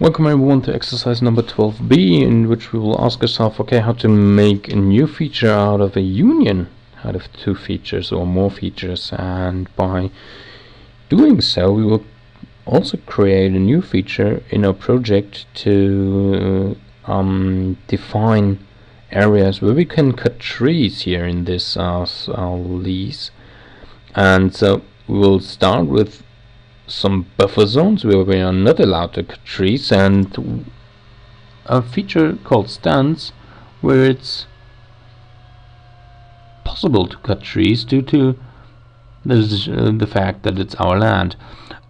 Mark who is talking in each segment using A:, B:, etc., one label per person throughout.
A: Welcome everyone to exercise number 12b in which we will ask ourselves okay how to make a new feature out of a union out of two features or more features. And by doing so we will also create a new feature in our project to um, define areas where we can cut trees here in this uh, uh, lease. And so we will start with some buffer zones where we are not allowed to cut trees and a feature called stands where it's possible to cut trees due to the fact that it's our land.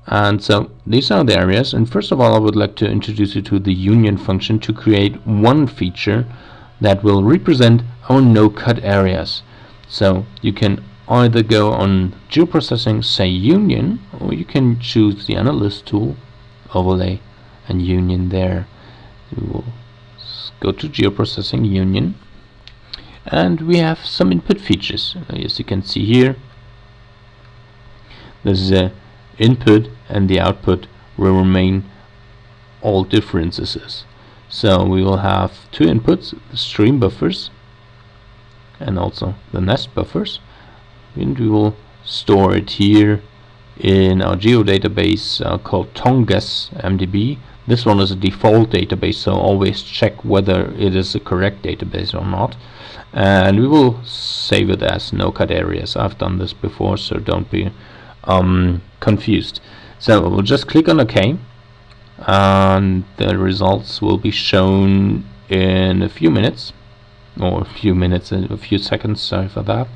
A: And so these are the areas and first of all I would like to introduce you to the union function to create one feature that will represent our no cut areas. So you can either go on geoprocessing say union or you can choose the analyst tool overlay and union there. We will go to geoprocessing union and we have some input features. Uh, as you can see here there's a input and the output will remain all differences. So we will have two inputs the stream buffers and also the nest buffers and we will store it here in our geodatabase uh, called Tongass MDB. This one is a default database, so always check whether it is a correct database or not. And we will save it as no-cut areas. I've done this before, so don't be um, confused. So we'll just click on OK, and the results will be shown in a few minutes, or a few minutes, a few seconds. Sorry for that.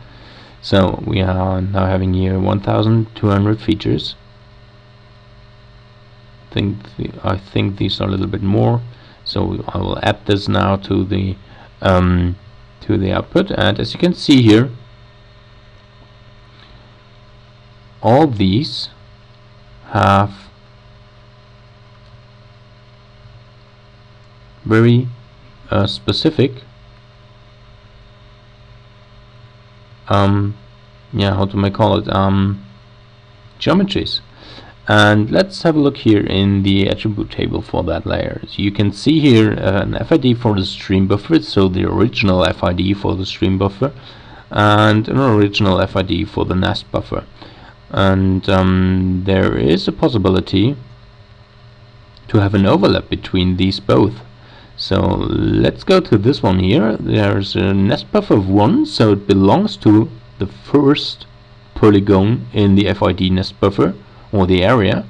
A: So we are now having here 1200 features. Think I think these are a little bit more. So I will add this now to the um, to the output and as you can see here all these have very uh, specific um, yeah how do I call it? Um, geometries. And let's have a look here in the attribute table for that layer. So you can see here uh, an FID for the stream buffer. So the original FID for the stream buffer and an original FID for the nest buffer. And um, there is a possibility to have an overlap between these both so let's go to this one here. There's a nest buffer of 1, so it belongs to the first polygon in the FID nest buffer, or the area,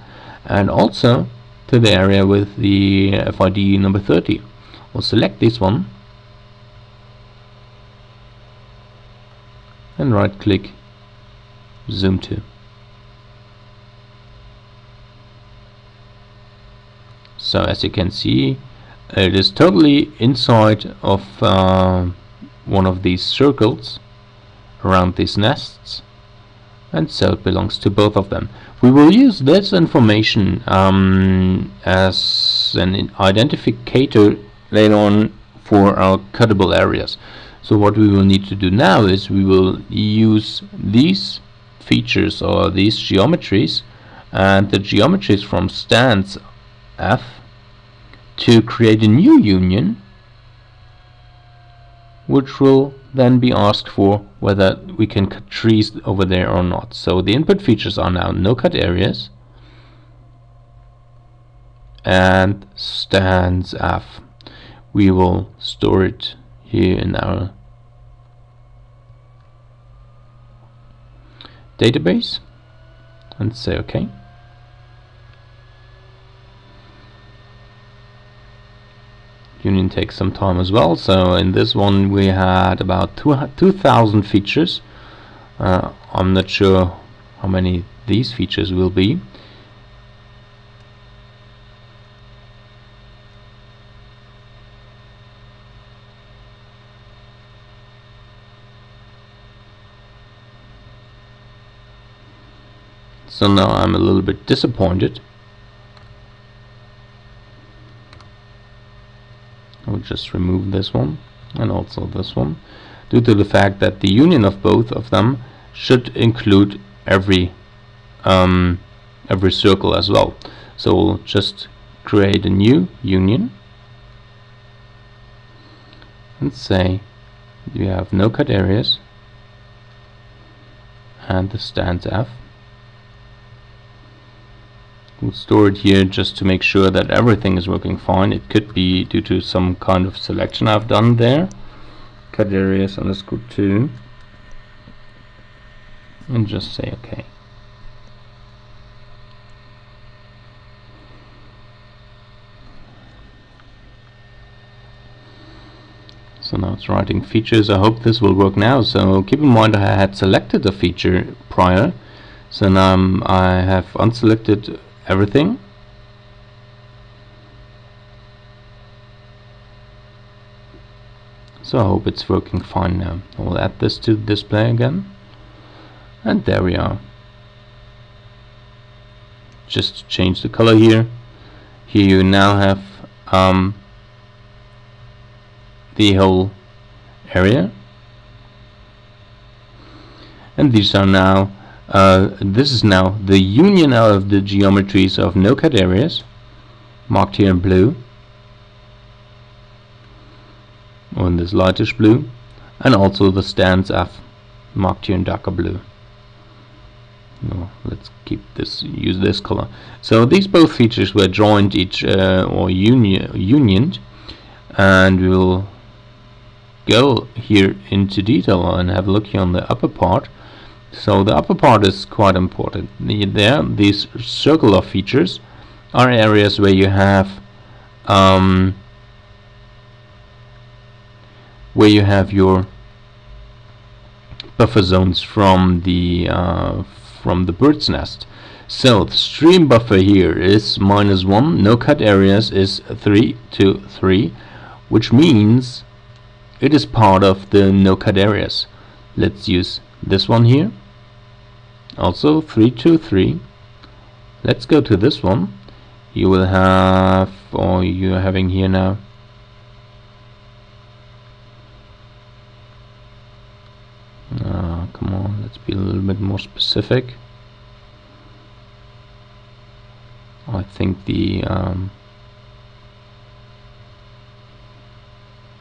A: and also to the area with the FID number 30. We'll select this one, and right click, zoom to. So as you can see, it is totally inside of uh, one of these circles around these nests and so it belongs to both of them. We will use this information um, as an identificator later on for our cuttable areas. So what we will need to do now is we will use these features or these geometries and the geometries from stands F to create a new union which will then be asked for whether we can cut trees over there or not. So the input features are now no cut areas and stands F. We will store it here in our database and say OK. Union takes some time as well. So in this one we had about 2000 features. Uh, I'm not sure how many these features will be. So now I'm a little bit disappointed I'll just remove this one and also this one due to the fact that the union of both of them should include every um, every circle as well. So we'll just create a new union and say you have no cut areas and the stands F store it here just to make sure that everything is working fine. It could be due to some kind of selection I've done there. Cut areas underscore 2 and just say okay. So now it's writing features. I hope this will work now. So keep in mind I had selected a feature prior. So now um, I have unselected everything? So I hope it's working fine now. I'll add this to the display again. And there we are. Just change the color here. Here you now have um, the whole area. And these are now uh, this is now the union of the geometries of no cut areas marked here in blue on this lightish blue and also the stands F marked here in darker blue. No, let's keep this use this color. So these both features were joined each uh, or union unioned and we will go here into detail and have a look here on the upper part so the upper part is quite important. The, there these circular features are areas where you have um, where you have your buffer zones from the uh, from the bird's nest. So the stream buffer here is minus 1 no cut areas is 3 to 3 which means it is part of the no cut areas. Let's use this one here also 323 let's go to this one. You will have or you're having here now. Uh, come on let's be a little bit more specific. I think the um,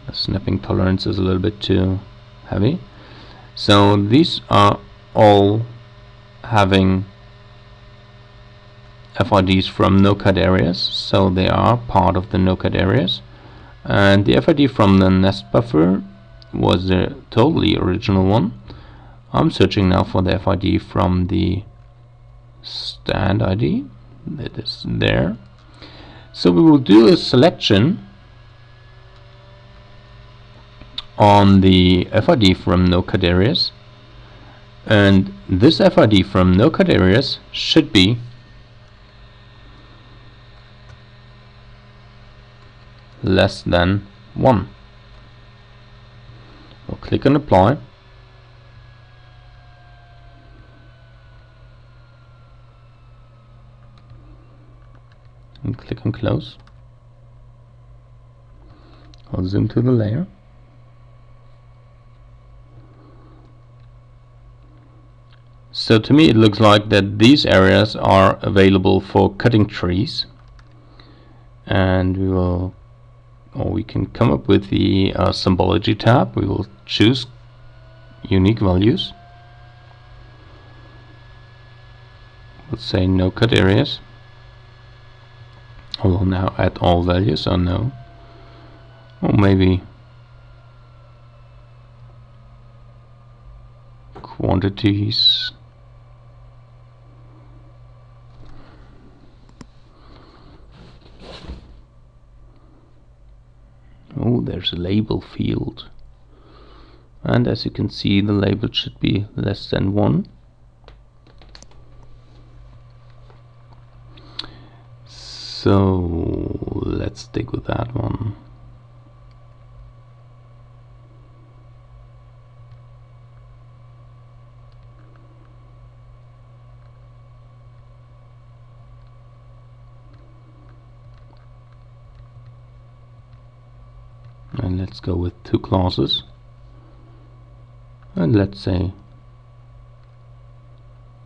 A: the snapping tolerance is a little bit too heavy. So these are all having FIDs from no-cut areas so they are part of the no-cut areas. And the FID from the nest buffer was the totally original one. I'm searching now for the FID from the stand ID that is there. So we will do a selection on the FID from no-cut areas and this FID from no-cut areas should be less than 1. We'll click on apply and click on close. I'll zoom to the layer So to me it looks like that these areas are available for cutting trees. And we will or we can come up with the uh, symbology tab. We will choose unique values. Let's say no cut areas. I will now add all values or no. Or maybe quantities oh there's a label field. And as you can see the label should be less than 1 so let's stick with that one and let's go with two clauses and let's say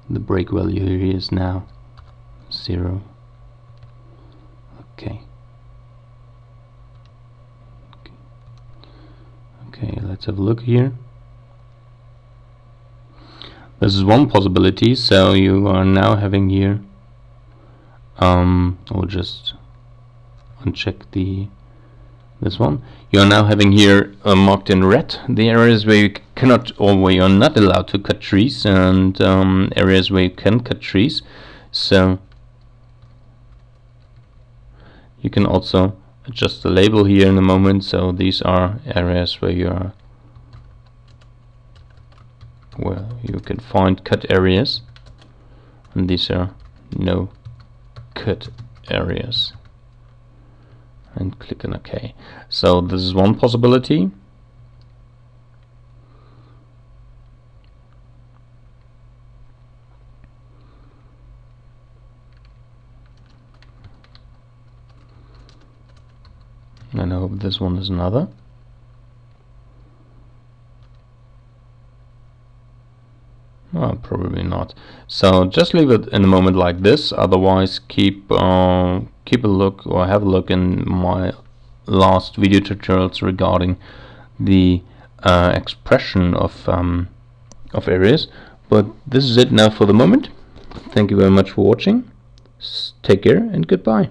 A: the break value here is now 0 okay. Okay let's have a look here. This is one possibility so you are now having here um, I'll just uncheck the this one. You are now having here uh, marked in red the areas where you cannot or where you're not allowed to cut trees and um, areas where you can cut trees. So you can also adjust the label here in a moment. So these are areas where you are where you can find cut areas. And these are no cut areas and click on OK so this is one possibility and I hope this one is another Oh, probably not. So just leave it in a moment like this. Otherwise, keep uh, keep a look or have a look in my last video tutorials regarding the uh, expression of um, of areas. But this is it now for the moment. Thank you very much for watching. Take care and goodbye.